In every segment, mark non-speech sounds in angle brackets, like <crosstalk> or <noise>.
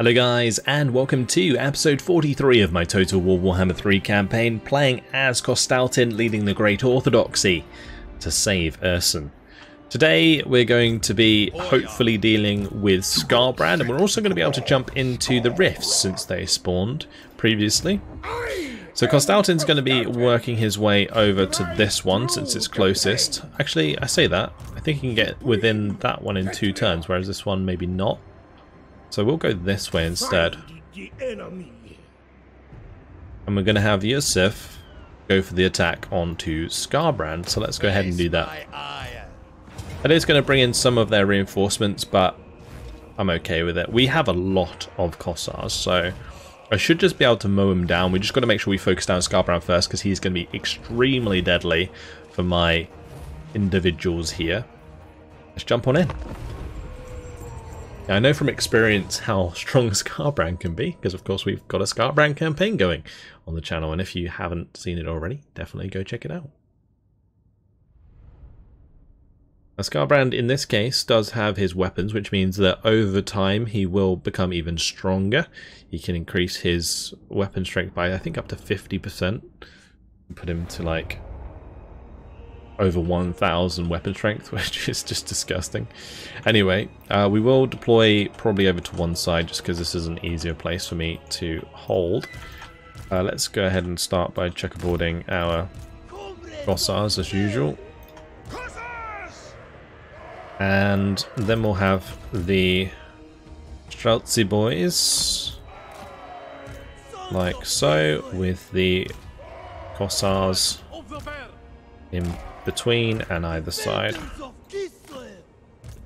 Hello guys and welcome to episode 43 of my Total War Warhammer 3 campaign playing as Kostaltyn leading the Great Orthodoxy to save Ursun. Today we're going to be hopefully dealing with Skarbrand and we're also going to be able to jump into the rifts since they spawned previously. So Kostaltyn's going to be working his way over to this one since it's closest. Actually I say that, I think he can get within that one in two turns whereas this one maybe not. So we'll go this way instead. And we're going to have Yusuf go for the attack onto Skarbrand. so let's go ahead and do that. It is going to bring in some of their reinforcements, but I'm okay with it. We have a lot of Kossars, so I should just be able to mow him down. We just got to make sure we focus down Skarbrand first, because he's going to be extremely deadly for my individuals here. Let's jump on in. Now, I know from experience how <laughs> strong Skarbrand can be, because of course we've got a Skarbrand campaign going on the channel, and if you haven't seen it already, definitely go check it out. Now, Skarbrand in this case does have his weapons, which means that over time he will become even stronger. He can increase his weapon strength by I think up to 50%. Put him to like over 1,000 weapon strength, <laughs> which is just disgusting. Anyway, uh, we will deploy probably over to one side just because this is an easier place for me to hold. Uh, let's go ahead and start by checkerboarding our Kossars as usual. And then we'll have the Streltsy boys, like so, with the Kossars in between and either side.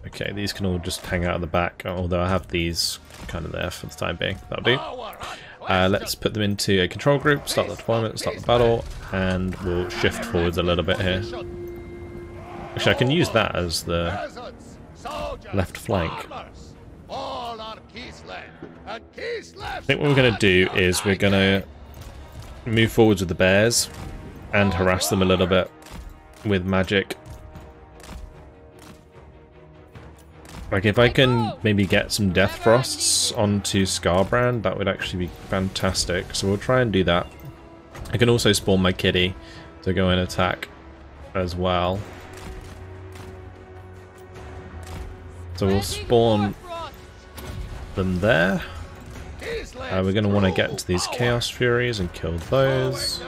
Okay, these can all just hang out at the back, although I have these kind of there for the time being. That'll do. Uh, let's put them into a control group, start the deployment, start the battle, and we'll shift forwards a little bit here. Actually, I can use that as the left flank. I think what we're going to do is we're going to move forwards with the bears and harass them a little bit with magic. Like if I can maybe get some Death Frosts onto Skarbrand, that would actually be fantastic. So we'll try and do that. I can also spawn my kitty to go and attack as well. So we'll spawn them there. Uh, we're going to want to get into these Chaos Furies and kill those.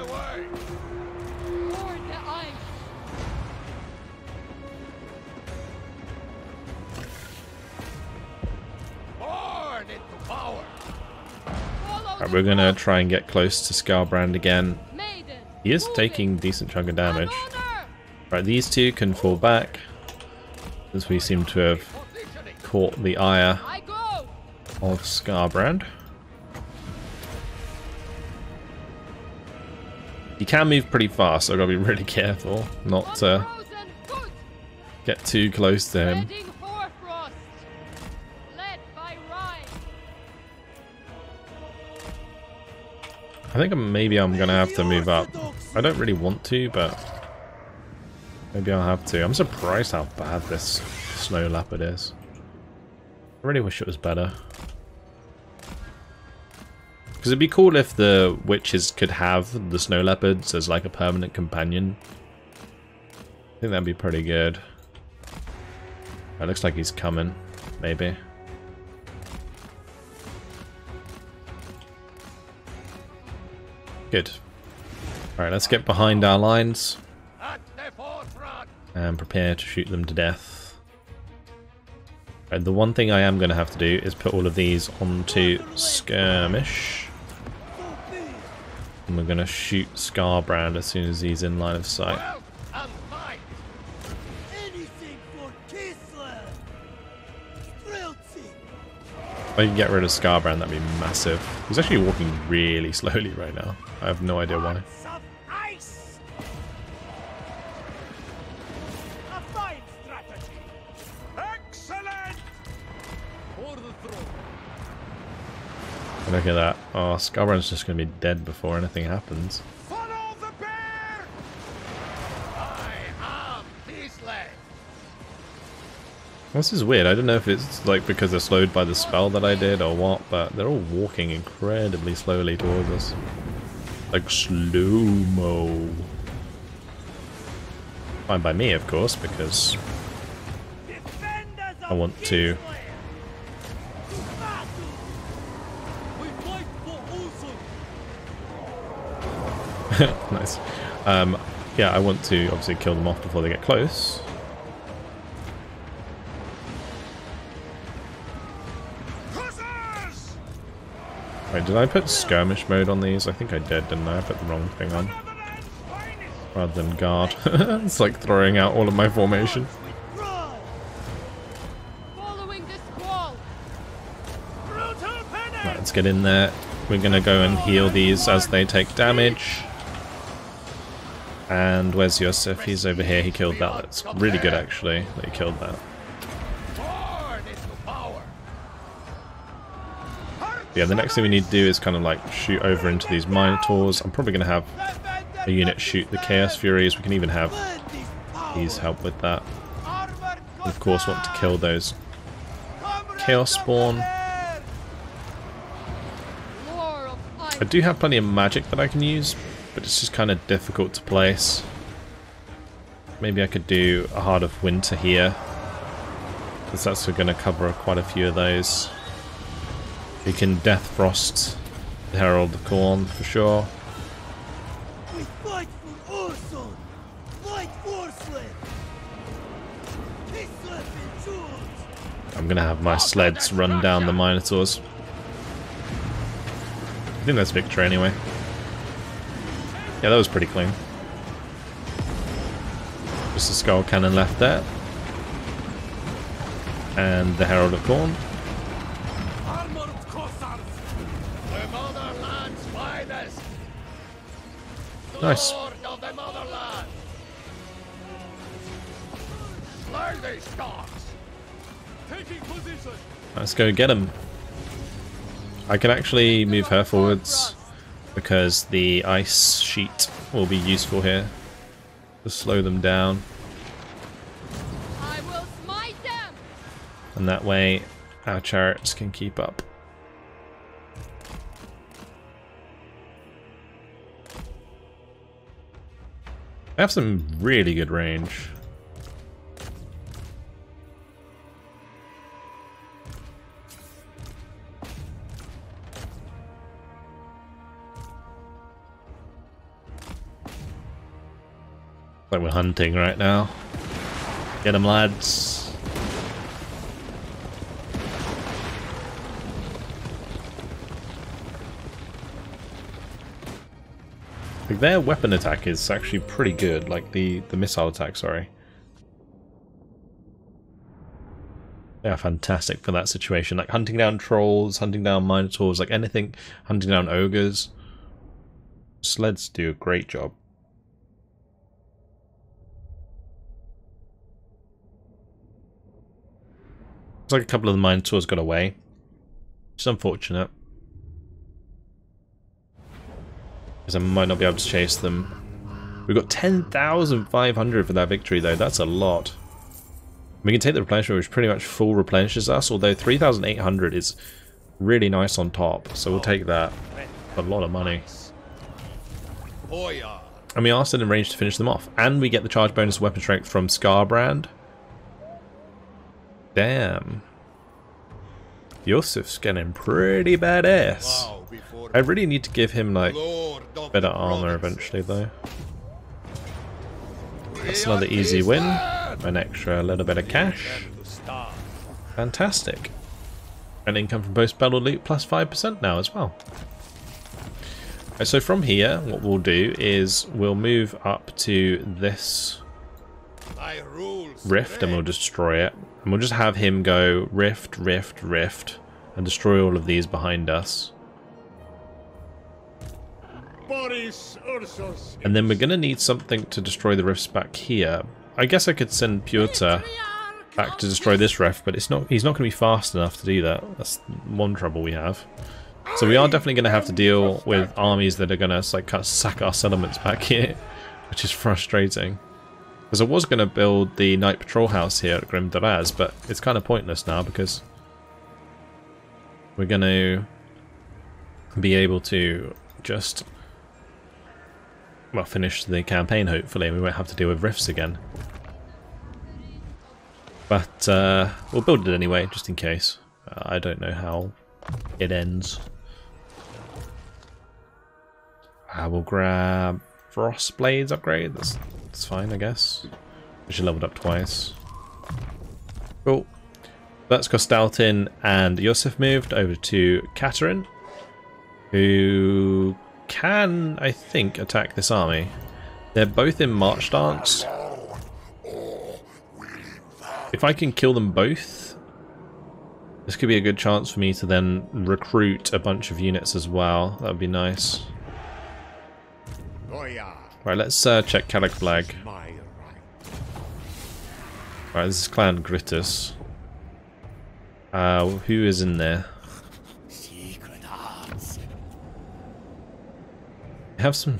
We're gonna try and get close to Skarbrand again. He is taking decent chunk of damage. Right, these two can fall back, as we seem to have caught the ire of Skarbrand. You can move pretty fast, so I've got to be <laughs> really careful not to get too close to him. I think maybe I'm going to have to move up. I don't really want to, but maybe I'll have to. I'm surprised how bad this snow leopard is. I really wish it was better. Because it'd be cool if the witches could have the snow leopards as like a permanent companion. I think that'd be pretty good. It looks like he's coming, maybe. Good. Alright, let's get behind our lines. And prepare to shoot them to death. The one thing I am going to have to do is put all of these onto Skirmish. And we're going to shoot Skarbrand as soon as he's in line of sight. If I can get rid of Skarbrand, that'd be massive. He's actually walking really slowly right now. I have no idea why. Look at that. Oh, Skarbrand's just going to be dead before anything happens. This is weird. I don't know if it's like because they're slowed by the spell that I did or what, but they're all walking incredibly slowly towards us. Like slow-mo. Fine by me, of course, because I want to <laughs> nice. Um, yeah, I want to obviously kill them off before they get close. Wait, did I put skirmish mode on these? I think I did, didn't I? I put the wrong thing on. Rather than guard. <laughs> it's like throwing out all of my formation. Right, let's get in there. We're going to go and heal these as they take damage. And where's Yosef? He's over here. He killed that. That's really good, actually, that he killed that. Yeah, the next thing we need to do is kind of like shoot over into these Minotaurs. I'm probably going to have a unit shoot the Chaos Furies. We can even have these help with that. Of course, want to kill those Chaos Spawn. I do have plenty of magic that I can use, but it's just kind of difficult to place. Maybe I could do a Heart of Winter here, because that's going to cover quite a few of those. We can Death Frost the Herald of Khorne for sure. I'm gonna have my sleds run down the Minotaurs. I think that's victory anyway. Yeah, that was pretty clean. Just a skull cannon left there. And the Herald of Khorne. Nice. Let's go get him. I can actually move her forwards because the ice sheet will be useful here to slow them down. And that way our chariots can keep up. I have some really good range. Like we're hunting right now. Get them, lads. Like their weapon attack is actually pretty good, like the, the missile attack, sorry. They are fantastic for that situation, like hunting down trolls, hunting down minotaurs, like anything, hunting down ogres. Sleds do a great job. Like a couple of the Minotaurs got away. Is unfortunate. Because I might not be able to chase them. We've got 10,500 for that victory though, that's a lot. We can take the replenishment which pretty much full replenishes us, although 3,800 is really nice on top, so we'll take that. A lot of money. And we are still in range to finish them off. And we get the charge bonus weapon strength from Skarbrand. Damn. Yosef's getting pretty badass. I really need to give him, like, better armor eventually, though. That's another easy win. An extra little bit of cash. Fantastic. And income from post-battle loot plus 5% now as well. Right, so from here, what we'll do is we'll move up to this rift and we'll destroy it. And we'll just have him go rift, rift, rift, and destroy all of these behind us. And then we're going to need something to destroy the rifts back here. I guess I could send Pyotr back to destroy this rift, but it's not. he's not going to be fast enough to do that. That's one trouble we have. So we are definitely going to have to deal with armies that are going to like, kind of sack our settlements back here, <laughs> which is frustrating. Because I was going to build the night patrol house here at Grim Daraz, but it's kind of pointless now because we're going to be able to just well finish the campaign hopefully and we won't have to deal with rifts again. But uh, we'll build it anyway just in case. Uh, I don't know how it ends. I will grab Frost Blades upgrade. That's, that's fine, I guess. We should leveled up twice. Cool. That's Kostaltyn and Yosef moved over to Katerin, who can, I think, attack this army. They're both in March stance. If I can kill them both, this could be a good chance for me to then recruit a bunch of units as well. That would be nice. Right, let's uh, check Caleg Flag. Right, this is Clan Gritus. Uh, who is in there? Have some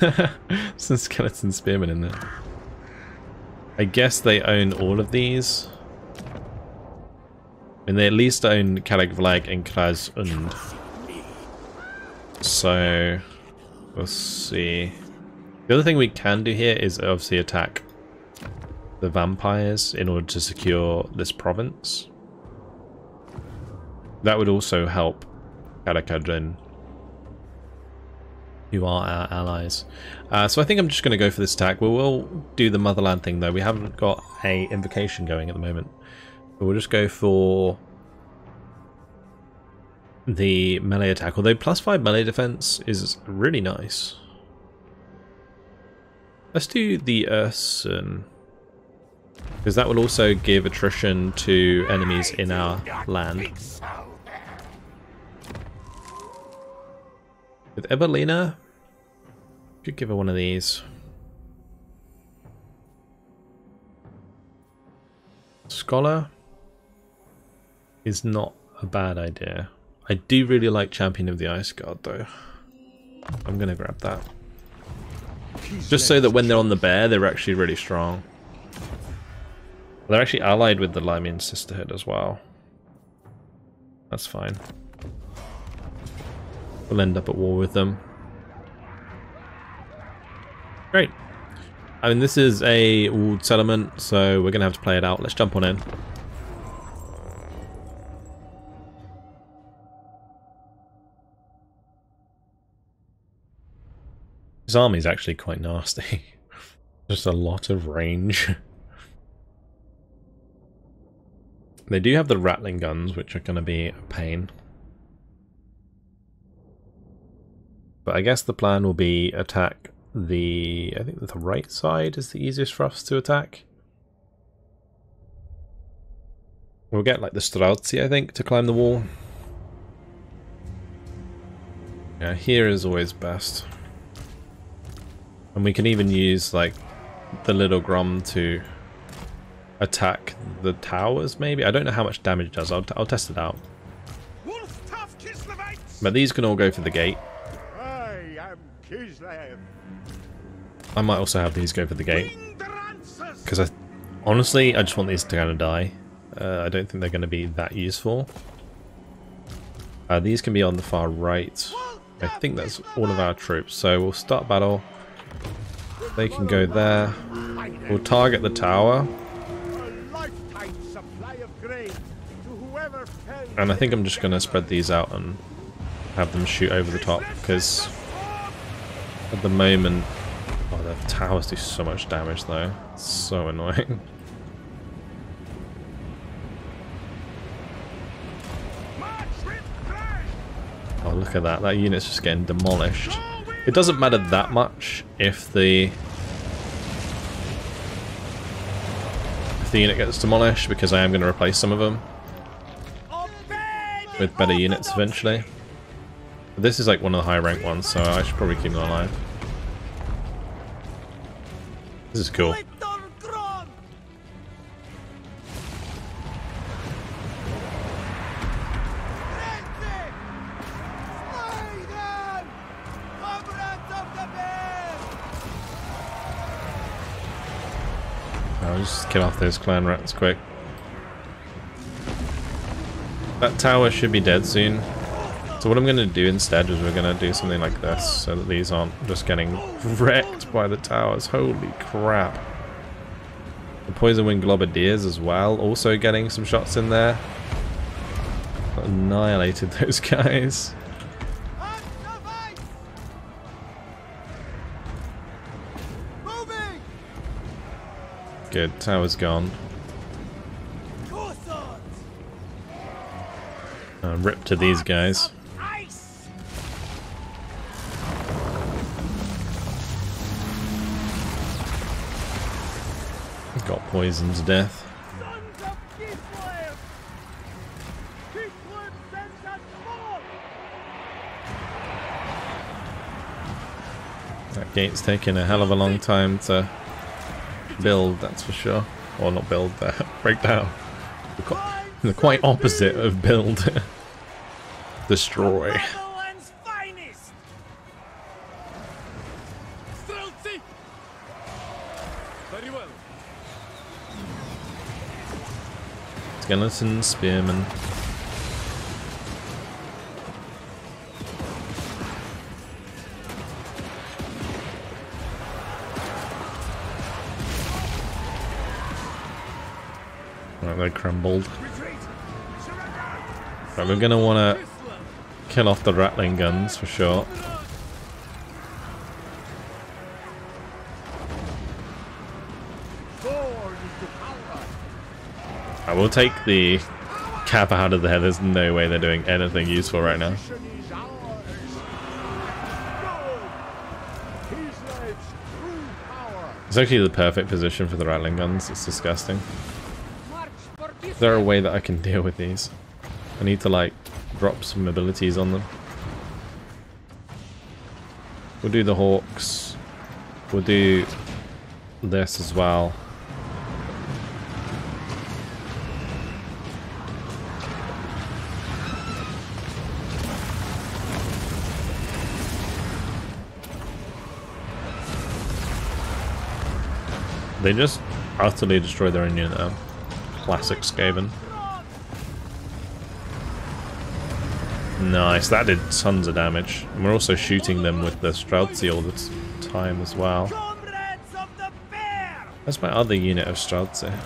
<laughs> some skeleton spearmen in there. I guess they own all of these. I mean, they at least own Caleg Vlag and Kraz Und. So, we'll see. The other thing we can do here is obviously attack the vampires in order to secure this province. That would also help Karak Kadrin, who are our allies. Uh, so I think I'm just going to go for this attack. We will do the Motherland thing though. We haven't got a invocation going at the moment. But we'll just go for the melee attack. Although plus 5 melee defense is really nice. Let's do the Ursun. Because that will also give attrition to enemies in our land. With Evelina, could give her one of these. Scholar is not a bad idea. I do really like Champion of the Ice Guard though. I'm gonna grab that. Just so that when they're on the bear, they're actually really strong. They're actually allied with the Lahmian Sisterhood as well. That's fine. We'll end up at war with them. Great. I mean, this is a walled settlement, so we're going to have to play it out. Let's jump on in. This army is actually quite nasty. <laughs> Just a lot of range. <laughs> they do have the rattling guns, which are going to be a pain. But I guess the plan will be attack the... I think the right side is the easiest for us to attack. We'll get like the Streltsy, I think, to climb the wall. Yeah, here is always best. And we can even use like the little Grom to attack the towers maybe? I don't know how much damage it does, I'll, I'll test it out. But these can all go for the gate. I might also have these go for the gate. Because I, honestly, I just want these to kind of die. Uh, I don't think they're going to be that useful. Uh, these can be on the far right. I think that's all of our troops. So we'll start battle. They can go there. We'll target the tower. And I think I'm just going to spread these out and have them shoot over the top because at the moment... Oh, the towers do so much damage though. It's so annoying. <laughs> Oh, look at that. That unit's just getting demolished. It doesn't matter that much if the if the unit gets demolished because I am going to replace some of them with better units eventually. This is like one of the high rank ones, so I should probably keep them alive. This is cool. I'll just kill off those clan rats quick. That tower should be dead soon. So what I'm going to do instead is we're going to do something like this so that these aren't just getting wrecked by the towers. Holy crap. The poison wind globadiers as well, also getting some shots in there. Annihilated those <laughs> guys. Good, tower's gone. Uh, rip to these guys. Got poisoned death. That gate's taking a hell of a long time to build, that's for sure. Or not build, uh, <laughs> break down. The quite opposite of build. <laughs> Destroy. Skeleton spearman. Right, they crumbled. Right, we're gonna wanna kill off the rattling guns for sure. I will take the cap out of there. There's no way they're doing anything useful right now. It's actually the perfect position for the rattling guns. It's disgusting. Is there a way that I can deal with these? I need to like drop some abilities on them. We'll do the Hawks. We'll do this as well. They just utterly destroy their own unit now. Classic Skaven. Nice, that did tons of damage. And we're also shooting them with the Streltsy all the time as well. That's my other unit of Streltsy.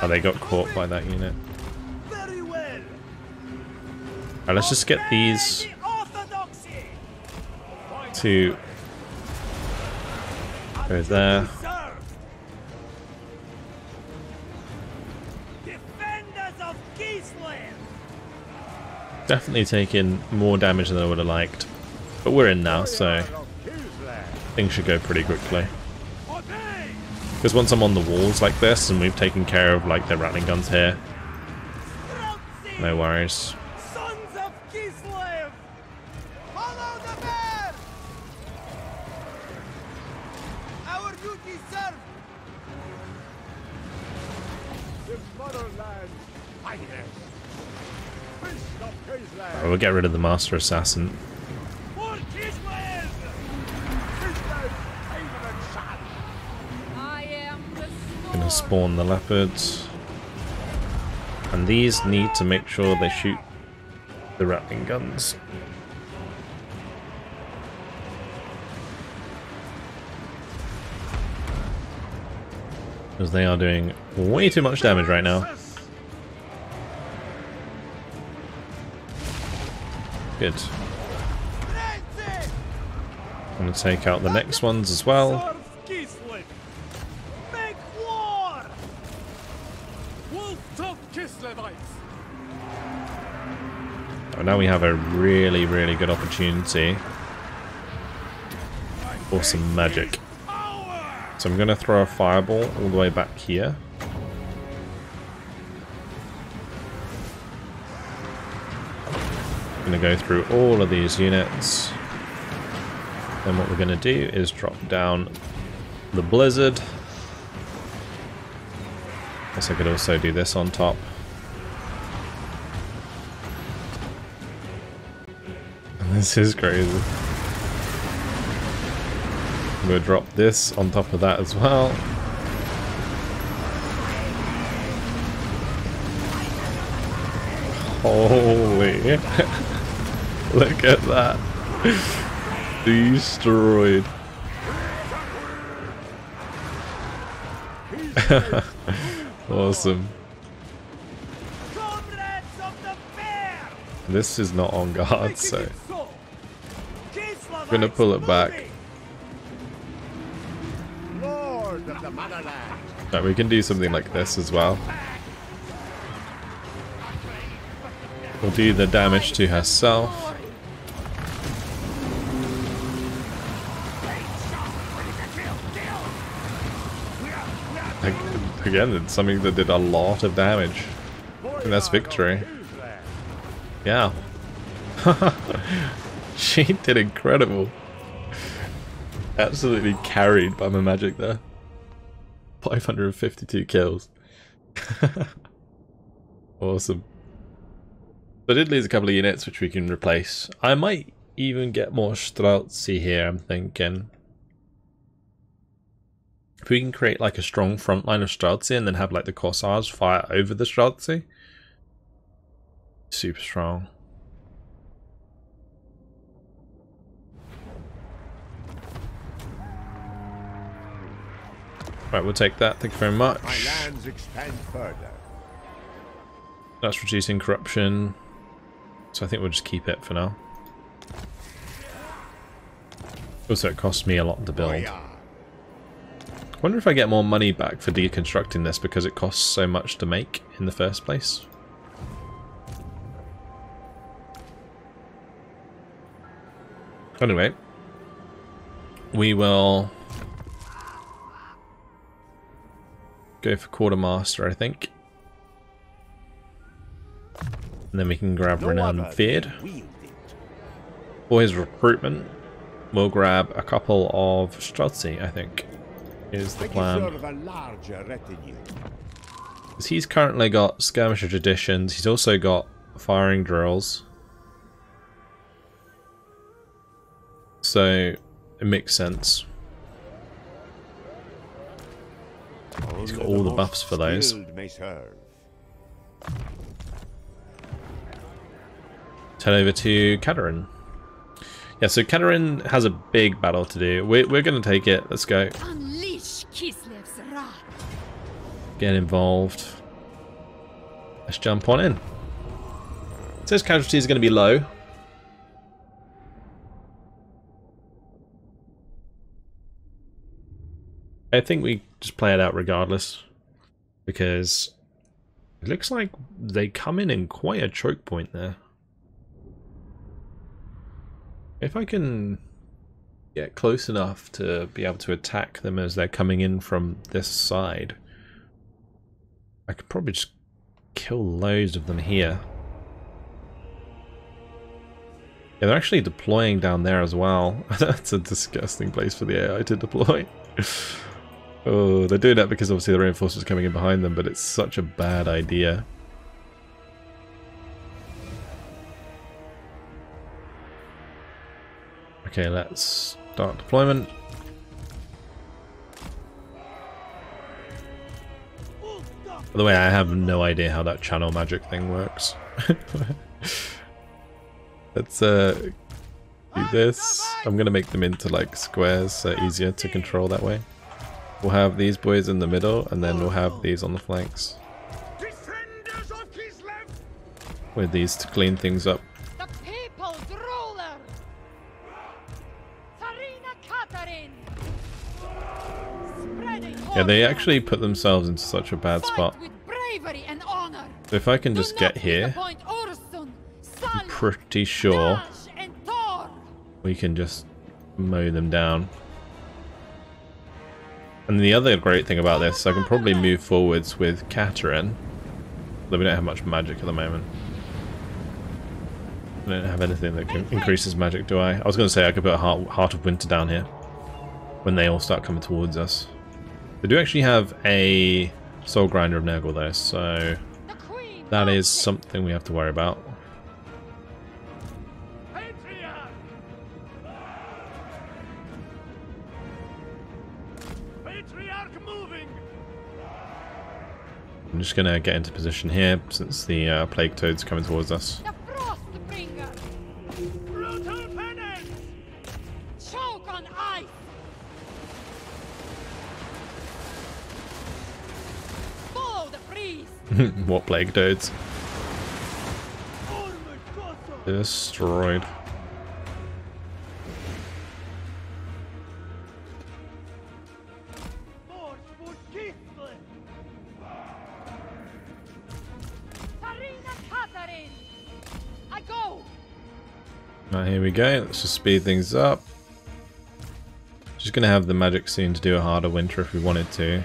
Oh, they got caught by that unit. Alright, let's just get these to go there. Definitely taking more damage than I would have liked. But we're in now, so things should go pretty quickly. Because once I'm on the walls like this, and we've taken care of like the Ratling guns here, no worries. We'll get rid of the Master Assassin. Gonna spawn the leopards. And these need to make sure they shoot the Ratling guns. Because they are doing way too much damage right now. I'm going to take out the next ones as well. Oh, now we have a really, really good opportunity for some magic. So I'm going to throw a fireball all the way back here. Going to go through all of these units. Then what we're going to do is drop down the blizzard. I Guess I could also do this on top. <laughs> This is crazy. We'll drop this on top of that as well. <laughs> Holy. <laughs> <laughs> Look at that. Destroyed. <laughs> awesome. This is not on guard, so I'm gonna pull it back. Right, we can do something like this as well. We'll do the damage to herself. Again, it's something that did a lot of damage. And that's victory. Yeah. <laughs> she did incredible. Absolutely carried by my magic there. 552 kills. <laughs> awesome. But it leaves a couple of units which we can replace. I might even get more Streltsy here, I'm thinking. If we can create like a strong front line of Streltsy and then have like the Kossars fire over the Streltsy. Super strong. Right, we'll take that. Thank you very much. My lands expand further. That's reducing corruption. So I think we'll just keep it for now. Also, it costs me a lot to build wonder if I get more money back for deconstructing this because it costs so much to make in the first place. Anyway, we will go for quartermaster, I think. And then we can grab no Renown Feared. For his recruitment, we'll grab a couple of Streltsy, I think is the plan. Because he's currently got skirmisher traditions, he's also got firing drills. So it makes sense. He's got all the buffs for those. Turn over to Katerin. Yeah, so Katerin has a big battle to do. We're, we're going to take it. Let's go. Get involved. Let's jump on in. It says casualties are going to be low. I think we just play it out regardless. Because it looks like they come in in quite a choke point there. If I can get close enough to be able to attack them as they're coming in from this side, I could probably just kill loads of them here. Yeah, they're actually deploying down there as well. <laughs> That's a disgusting place for the AI to deploy. <laughs> oh, they're doing that because obviously the reinforcements are coming in behind them, but it's such a bad idea. Okay, let's start deployment. By the way, I have no idea how that channel magic thing works. <laughs> Let's uh, do this. I'm gonna make them into like squares so easier to control that way. We'll have these boys in the middle and then we'll have these on the flanks. With these to clean things up. Yeah, they actually put themselves into such a bad spot. If I can just get here, I'm pretty sure we can just mow them down. And the other great thing about this, I can probably move forwards with Katerin, though we don't have much magic at the moment. I don't have anything that can increases magic, do I? I was going to say I could put a Heart, Heart of Winter down here when they all start coming towards us. They do actually have a Soul Grinder of Nurgle though, so that is something we have to worry about. I'm just going to get into position here since the uh, Plague Toad's coming towards us. What Plague Toads? Destroyed. Right, here we go. Let's just speed things up. Just gonna have the magic scene to do a Heart of Winter if we wanted to.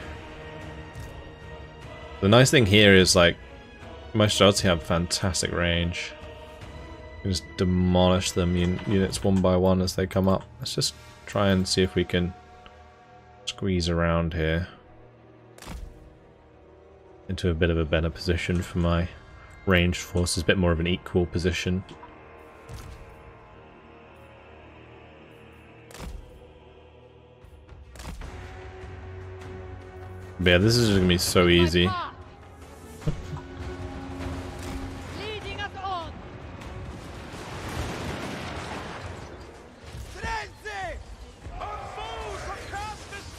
The nice thing here is like most shots have fantastic range. You just demolish them units one by one as they come up. Let's just try and see if we can squeeze around here into a bit of a better position for my ranged forces, a bit more of an equal position. But yeah, this is just gonna be so easy.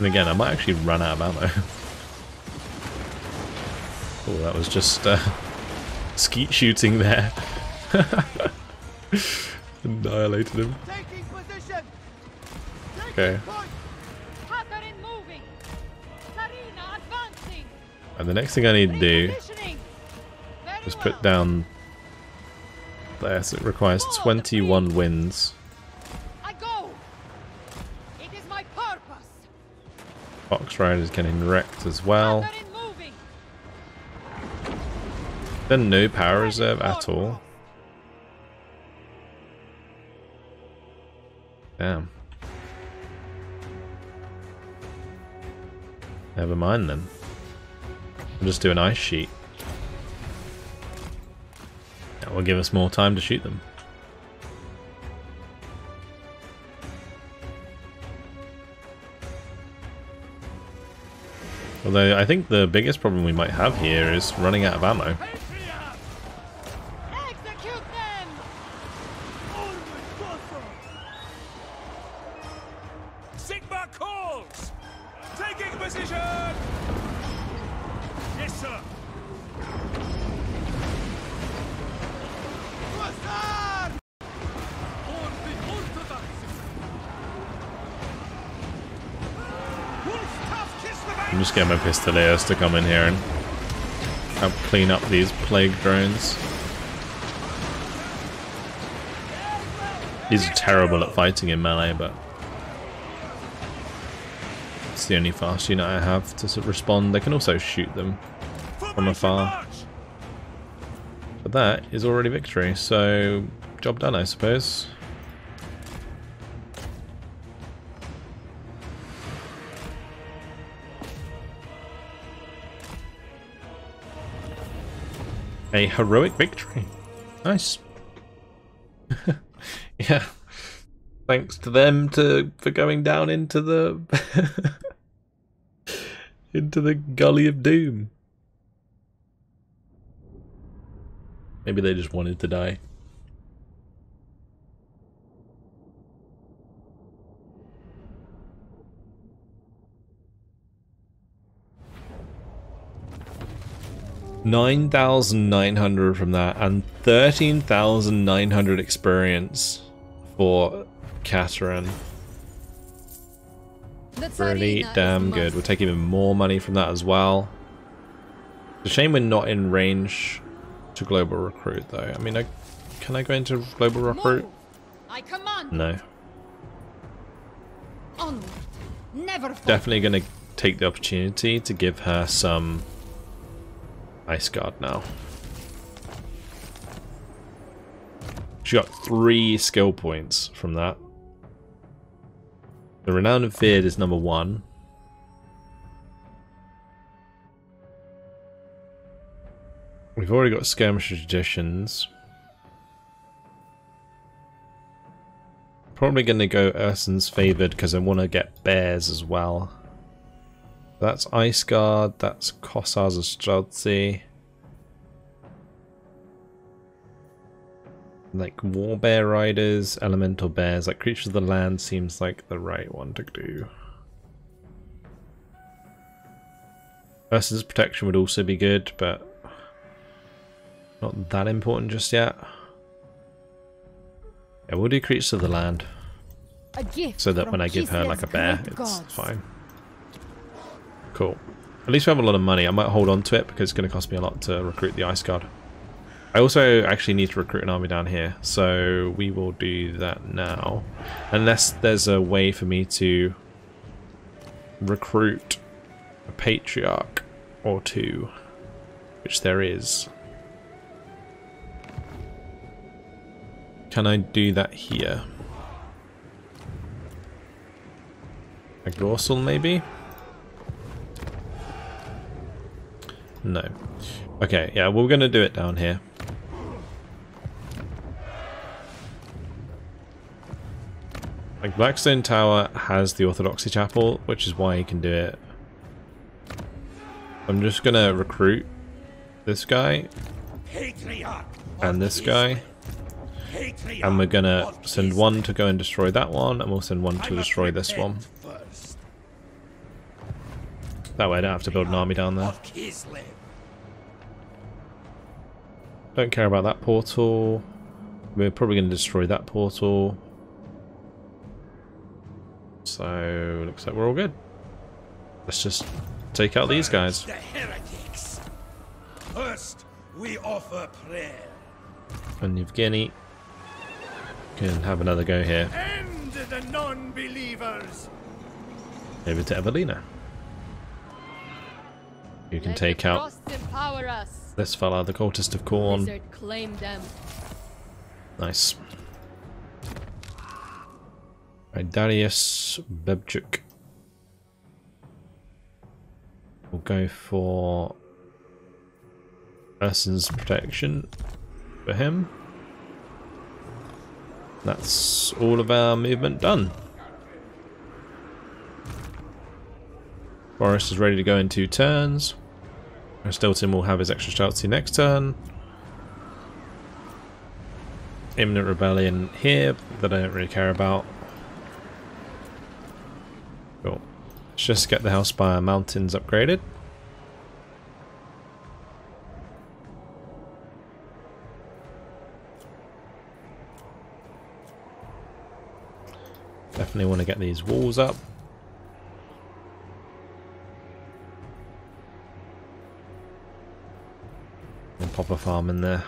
And again, I might actually run out of ammo. <laughs> oh, that was just uh, <laughs> skeet shooting there. <laughs> Annihilated him. Okay. And the next thing I need to do is put down there, so it requires 21 wins. Fox Rider is getting wrecked as well. Then no power reserve at all. Damn. Never mind then. We'll just do an ice sheet. That will give us more time to shoot them. Although I think the biggest problem we might have here is running out of ammo. Just getting my Pistoleros to come in here and help clean up these plague drones. These are terrible at fighting in melee, but it's the only fast unit I have to respond. They can also shoot them from afar. But that is already victory, so job done I suppose. A heroic victory. Nice. <laughs> yeah. Thanks to them to for going down into the <laughs> into the gully of doom. Maybe they just wanted to die. 9,900 from that and 13,900 experience for Katerin. Really damn good. We'll take even more money from that as well. It's a shame we're not in range to global recruit though. I mean, I, can I go into global recruit? No. Definitely going to take the opportunity to give her some Ice Guard now. She got three skill points from that. The Renowned and Feared is number one. We've already got Skirmisher Traditions. Probably going to go Ursun's Favoured because I want to get bears as well. That's Ice Guard, that's Kossars Streltsy. Like War Bear Riders, Elemental Bears, like Creatures of the Land seems like the right one to do. Versus Protection would also be good, but not that important just yet. Yeah, we'll do Creatures of the Land. So that when I give her like a bear, it's gods. fine. Cool. At least we have a lot of money. I might hold on to it because it's going to cost me a lot to recruit the Ice Guard. I also actually need to recruit an army down here, so we will do that now. Unless there's a way for me to recruit a Patriarch or two, which there is. Can I do that here? A Gorsel maybe? No. Okay, yeah, we're going to do it down here. Like Blackstone Tower has the Orthodoxy Chapel, which is why he can do it. I'm just gonna recruit this guy and this guy. And we're gonna send one to go and destroy that one, and we'll send one to destroy this one. That way I don't have to build an army down there. Don't care about that portal. We're probably going to destroy that portal. So, looks like we're all good. Let's just take out these guys. The heretics. First, we offer prayer. And Yevgeny can have another go here. End the non-believers. Over to Evelina. You can Let take out this fella, the cultist of Khorne. Nice. Right, Darius Bebchuk. We'll go for person's protection for him. That's all of our movement done. Forest is ready to go in two turns. Stilton will have his extra strategy next turn. Imminent Rebellion here that I don't really care about. Cool. Let's just get the Hellspire Mountains upgraded. Definitely want to get these walls up. A farm in there.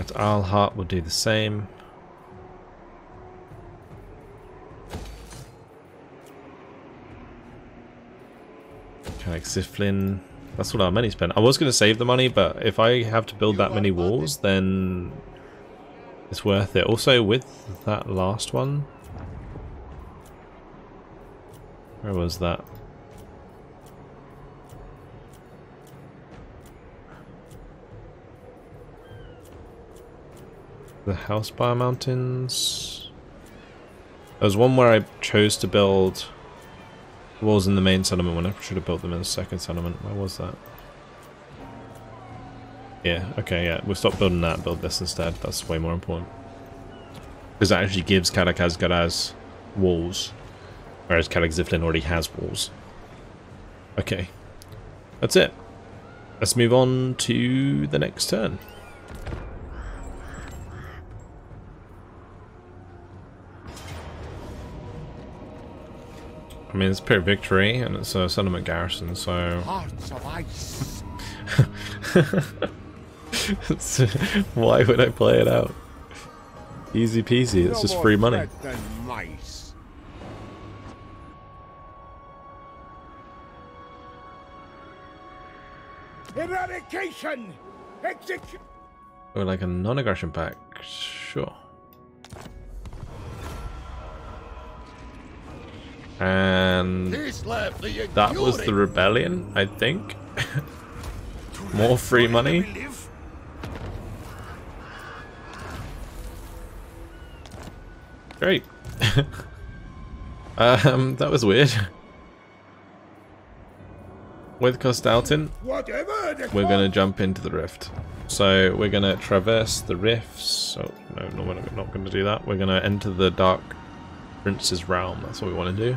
At Alhart will do the same. Like Ziflin. That's what our money spent. I was going to save the money, but if I have to build that many walls, then it's worth it. Also, with that last one, where was that? The Hellspire Mountains? There was one where I chose to build walls in the main settlement when I should have built them in the second settlement. Where was that? Yeah, okay, yeah. We'll stop building that build this instead. That's way more important. Because that actually gives Karak walls. Whereas Karak already has walls. Okay. That's it. Let's move on to the next turn. I mean, it's pure victory, and it's a settlement garrison, so... Hearts of <laughs> ice. Why would I play it out? Easy peasy, it's just free money. Eradication! Execute! Or like a non-aggression pack, sure. And that was the rebellion, I think. <laughs> More free money. Great. <laughs> um, that was weird. <laughs> With Kostaltyn, we're going to jump into the rift. So we're going to traverse the rifts. Oh, no, no, we're not going to do that. We're going to enter the Dark Prince's realm. That's what we want to do.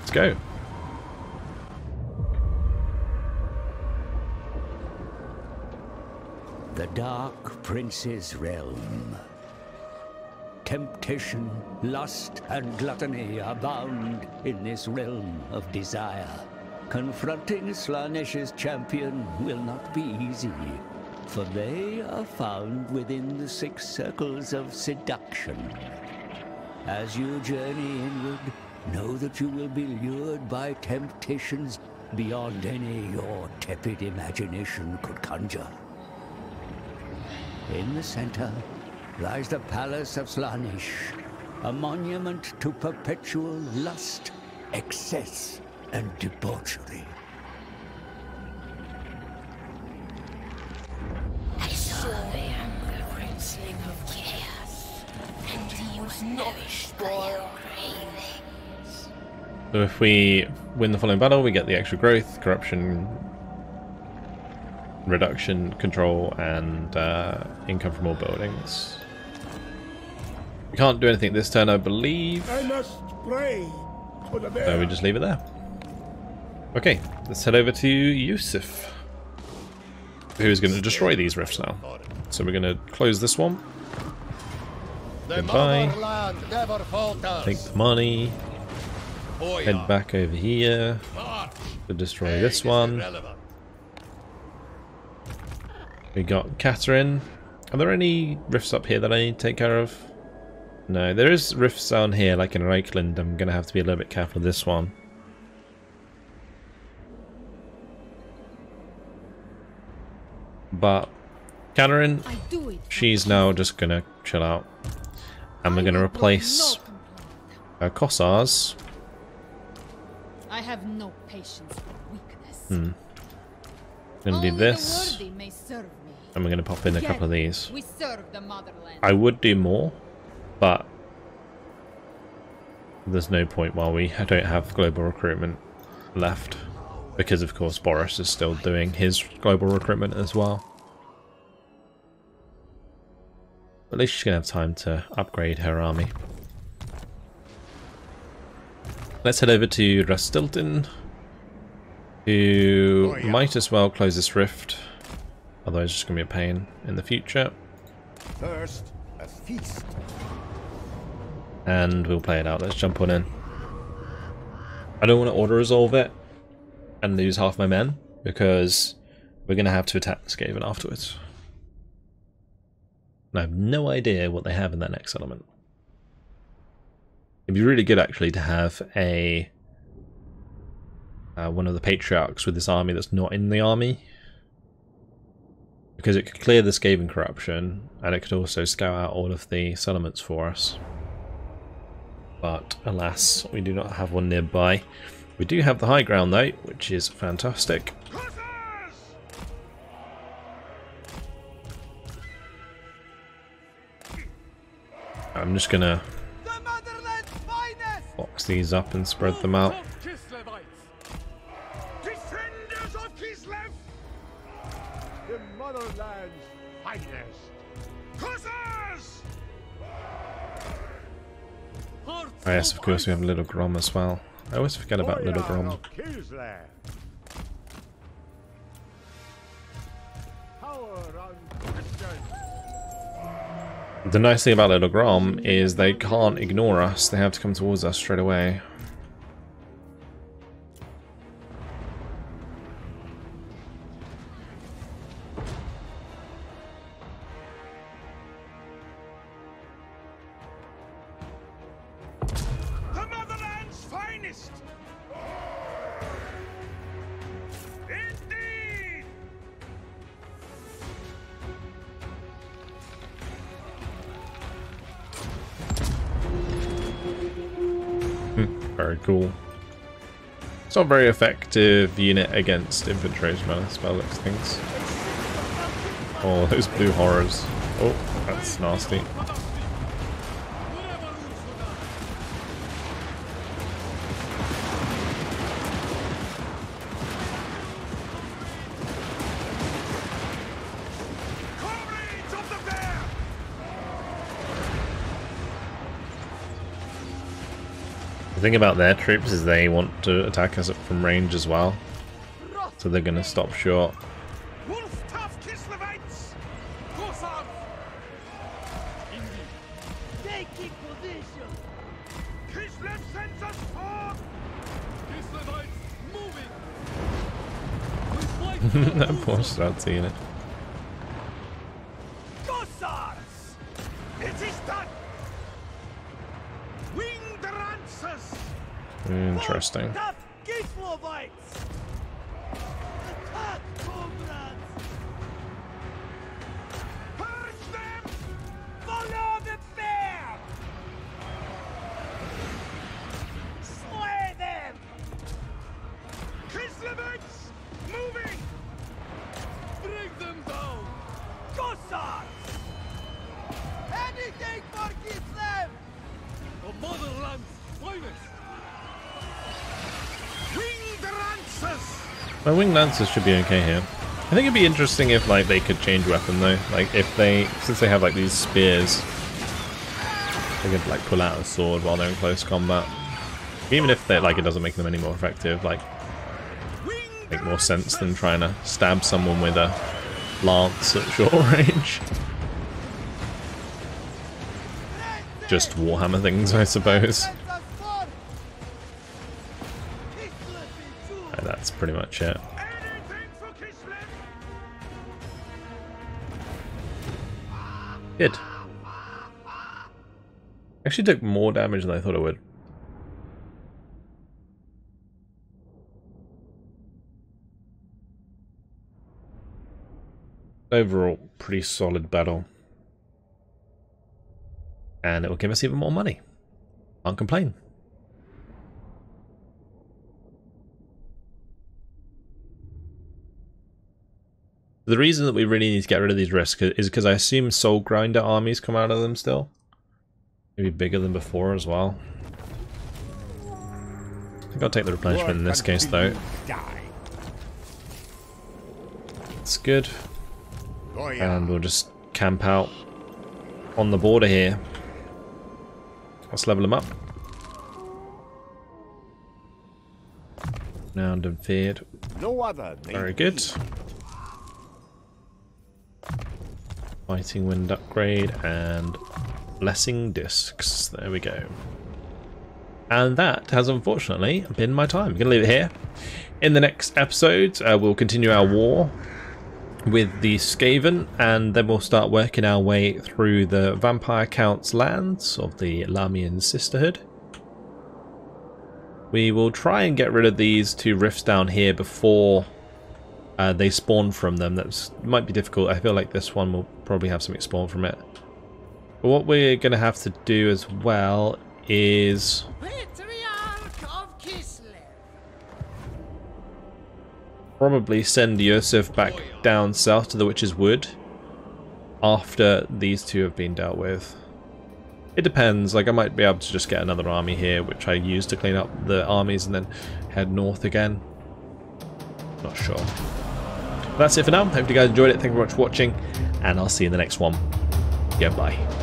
Let's go. The Dark Prince's realm. Temptation, lust, and gluttony abound in this realm of desire. Confronting Slaanesh's champion will not be easy, for they are found within the six circles of seduction. As you journey inward, know that you will be lured by temptations beyond any your tepid imagination could conjure. In the center lies the Palace of Slaanesh, a monument to perpetual lust, excess, and debauchery. I saw the younger princeling of chaos, and he was nourished by your cravings. So if we win the following battle, we get the extra growth, corruption, reduction, control, and uh, income from all buildings. We can't do anything this turn, I believe. I must pray for the bear. So we just leave it there. Okay, let's head over to Yusuf, who's going to destroy these rifts now. So we're going to close this one. Goodbye. Take the money. Head back over here to destroy this one. We got Catherine. Are there any rifts up here that I need to take care of? No, there is rifts down here, like in Reikland. I'm going to have to be a little bit careful of this one. But Catherine, I do it. she's now just to chill out. And we're going to replace her Kossars. I have no patience for weakness. Hmm. Only do this. The worthy may serve me. And we're going to pop in a couple of these. We serve the motherland. I would do more, but there's no point while we don't have global recruitment left. Because of course Boris is still doing his global recruitment as well. At least she's going to have time to upgrade her army. Let's head over to Rastilton, who oh, might as well close this rift, otherwise it's just going to be a pain in the future. First, a feast. and we'll play it out. Let's jump on in. I don't want to auto resolve it and lose half my men because we're going to have to attack the Skaven afterwards. And I have no idea what they have in that next element. It'd be really good actually to have a uh, one of the patriarchs with this army that's not in the army because it could clear the Skaven corruption and it could also scout out all of the settlements for us but alas, we do not have one nearby. We do have the high ground though, which is fantastic. I'm just gonna box these up and spread them out. Oh yes, of course we have a Little Grom as well. I always forget about Little Grom. of Kislev. Power unquestioned. The nice thing about Little Grom is they can't ignore us, they have to come towards us straight away. Not very effective unit against infantry as by looks things. Oh, those blue horrors. Oh, that's nasty. Thing about their troops is they want to attack us from range as well. So they're going to stop short. Wolf tough Kislevites! Kosav! <laughs> Interesting. Lancers should be okay here. I think it'd be interesting if like they could change weapon though. Like if they, since they have like these spears, they could like pull out a sword while they're in close combat. Even if they like it doesn't make them any more effective, like make more sense than trying to stab someone with a lance at short <laughs> range. Just Warhammer things, I suppose. And that's pretty much it. Good. Actually took more damage than I thought it would. Overall, pretty solid battle. And it will give us even more money. Can't complain. The reason that we really need to get rid of these rifts is because I assume Soul Grinder armies come out of them still. Maybe bigger than before as well. I think I'll take the replenishment in this case though. It's good. And we'll just camp out on the border here. Let's level them up. Now and feared. No other. Very good. Fighting wind upgrade and blessing discs. There we go. And that has unfortunately been my time. I'm going to leave it here. In the next episode, uh, we'll continue our war with the Skaven, and then we'll start working our way through the Vampire Count's lands of the Lahmian Sisterhood. We will try and get rid of these two rifts down here before uh, they spawn from them. That might be difficult. I feel like this one will probably have something spawn from it. But what we're going to have to do as well is probably send Yosef back down south to the Witch's Wood after these two have been dealt with. It depends, like I might be able to just get another army here which I use to clean up the armies and then head north again. Not sure. That's it for now. Hope you guys enjoyed it. Thank you very much for watching and I'll see you in the next one. Goodbye.